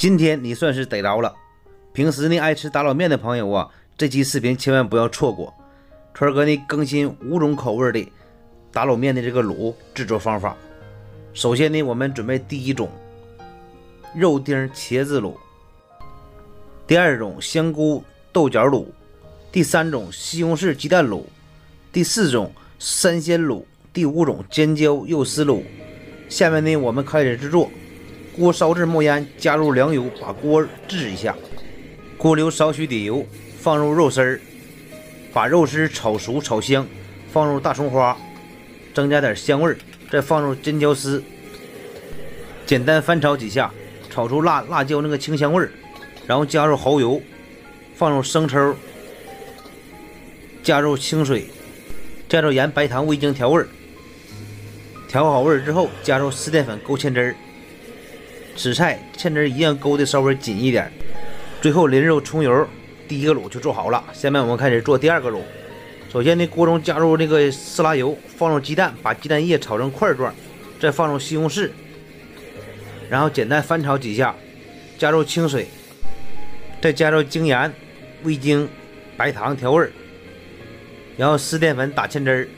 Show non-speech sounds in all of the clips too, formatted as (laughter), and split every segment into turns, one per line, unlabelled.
今天你算是逮着了。平时呢爱吃打卤面的朋友啊，这期视频千万不要错过。川哥呢更新五种口味的打卤面的这个卤制作方法。首先呢，我们准备第一种肉丁茄子卤，第二种香菇豆角卤，第三种西红柿鸡蛋卤，第四种三鲜卤，第五种尖椒肉丝卤。下面呢，我们开始制作。锅烧至冒烟，加入凉油，把锅炙一下。锅留少许底油，放入肉丝儿，把肉丝炒熟炒香，放入大葱花，增加点香味儿，再放入尖椒丝，简单翻炒几下，炒出辣辣椒那个清香味儿，然后加入蚝油，放入生抽，加入清水，加入盐、白糖、味精调味儿。调好味儿之后，加入湿淀粉勾芡汁儿。此菜芡汁一定要勾的稍微紧一点。最后淋肉葱油，第一个卤就做好了。下面我们开始做第二个卤。首先呢，锅中加入那个色拉油，放入鸡蛋，把鸡蛋液炒成块状，再放入西红柿，然后简单翻炒几下，加入清水，再加入精盐、味精、白糖调味，然后湿淀粉打芡汁儿。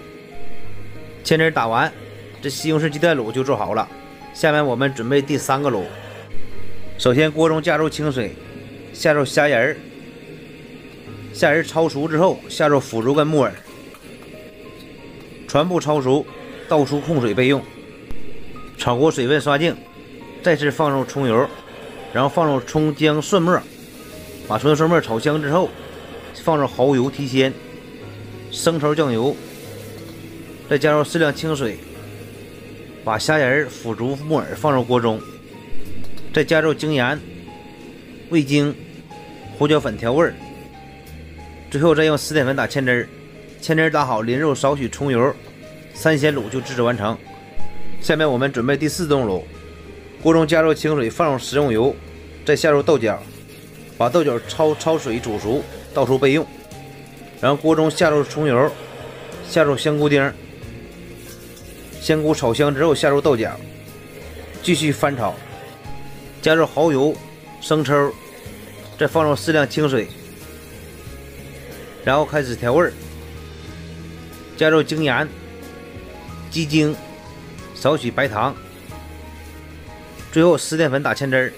芡汁打完。这西红柿鸡蛋卤就做好了。下面我们准备第三个卤。首先，锅中加入清水，下入虾仁儿。虾仁焯熟之后，下入腐竹跟木耳，全部焯熟，倒出控水备用。炒锅水分刷净，再次放入葱油，然后放入葱姜蒜末，把葱姜蒜末炒香之后，放入蚝油提鲜，生抽酱油，再加入适量清水。把虾仁、腐竹、木耳放入锅中，再加入精盐、味精、胡椒粉调味儿，最后再用湿淀粉打芡汁儿。芡汁儿打好，淋入少许葱油，三鲜卤就制作完成。下面我们准备第四种卤，锅中加入清水，放入食用油，再下入豆角，把豆角焯焯水煮熟，倒出备用。然后锅中下入葱油，下入香菇丁。香菇炒香之后，下入豆角，继续翻炒，加入蚝油、生抽，再放入适量清水，然后开始调味儿，加入精盐、鸡精、少许白糖，最后湿淀粉打芡汁儿，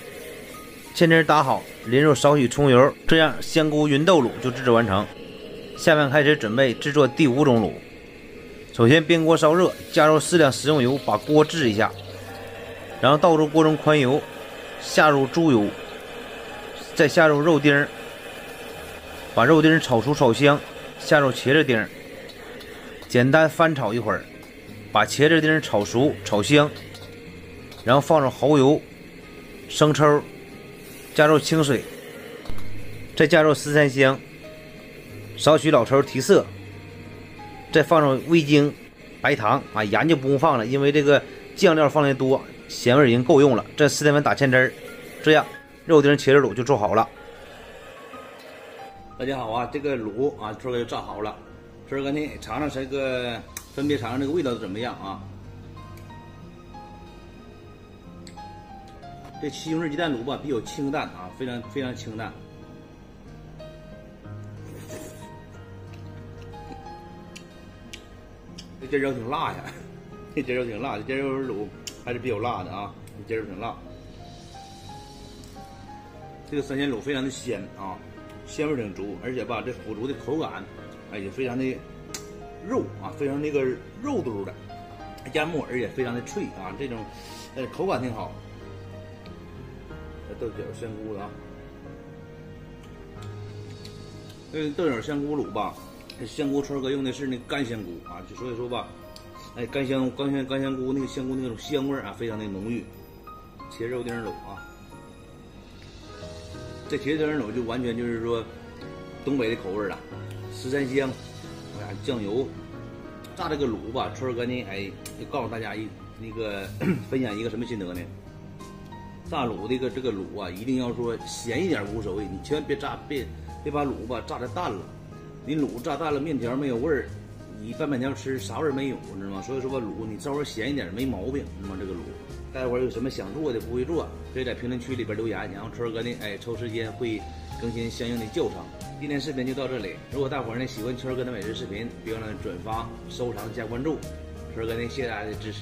芡汁儿打好，淋入少许葱油，这样香菇芸豆卤就制作完成。下面开始准备制作第五种卤。首先，煸锅烧热，加入适量食用油，把锅炙一下，然后倒入锅中宽油，下入猪油，再下入肉丁，把肉丁炒熟炒香，下入茄子丁，简单翻炒一会儿，把茄子丁炒熟炒香，然后放入蚝油、生抽，加入清水，再加入十三香，少许老抽提色。再放入味精、白糖啊，盐就不用放了，因为这个酱料放的多，咸味已经够用了。这四点粉打芡汁儿，这样肉丁茄子卤就做好了。大家好啊，这个卤啊，春哥就炸好了。春哥呢，尝尝这个，分别尝尝这个味道怎么样啊？这西红柿鸡蛋卤吧，比较清淡啊，非常非常清淡。这肉挺辣呀，这鸡肉挺辣，这鸡肉卤还是比较辣的啊，这鸡肉挺辣。这个三鲜卤非常的鲜啊，鲜味挺足，而且吧，这腐竹的口感，哎也非常的肉啊，非常那个肉嘟嘟的，加木耳也非常的脆啊，这种呃口感挺好。豆角香菇的啊，这豆角香菇卤吧。这香菇川哥用的是那干香菇啊，就所以说吧，哎，干香干香干香菇那个香菇那种香味啊，非常的浓郁。茄肉丁卤啊，这茄肉丁卤就完全就是说东北的口味了，十三香，哎呀，酱油炸这个卤吧，川哥呢，哎，就告诉大家一那个 (clears throat) 分享一个什么心得呢？炸卤这个这个卤啊，一定要说咸一点无所谓，你千万别炸别别把卤吧炸的淡了。你卤炸淡了，面条没有味儿，
你拌面条吃啥味儿没有，你知道吗？所以说吧，卤你稍微咸一点没毛病，知道吗？这个卤，待会儿有什么想做的不会做，可以在评论区里边留言，然后春儿哥呢，哎，抽时间会更新相应的教程。今天视频就到这里，如果大伙儿呢喜欢春儿哥的美食视频，别忘了转发、收藏、加关注。春儿哥呢，谢谢大家的支持。